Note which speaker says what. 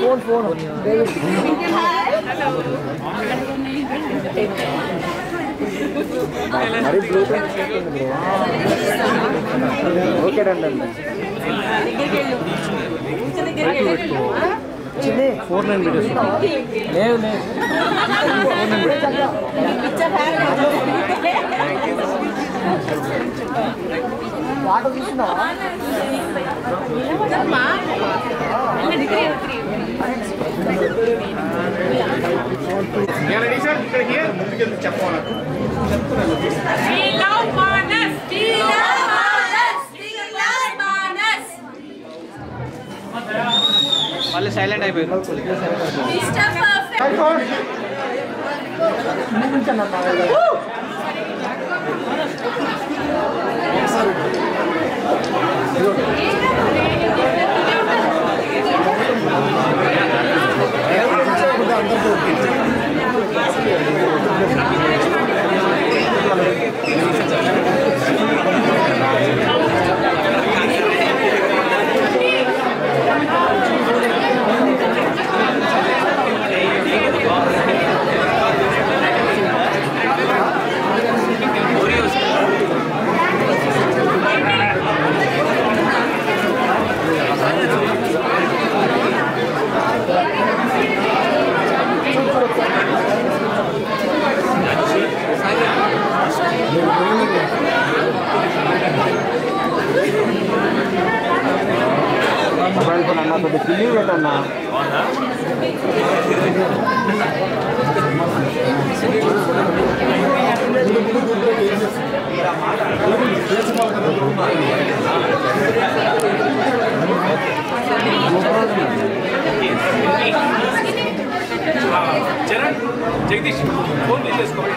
Speaker 1: Phone phone మరి Bluetooth okay రండి అండి చిన్ని ఫోర్ నైన్ వీడియోస్
Speaker 2: లేదు లేదు. ఫోర్ నైన్ వాటర్ చూస్తున్నావా
Speaker 3: వాళ్ళు సైలెంట్ అయిపోయారు
Speaker 2: Mr. Perfect!
Speaker 1: మొబైల్ ఫోన్ అన్న కొద్దిగా కిల్లి పెట్టన్నా
Speaker 4: చరణ్ జగదీష్ ఫోన్ చేసుకోవాలి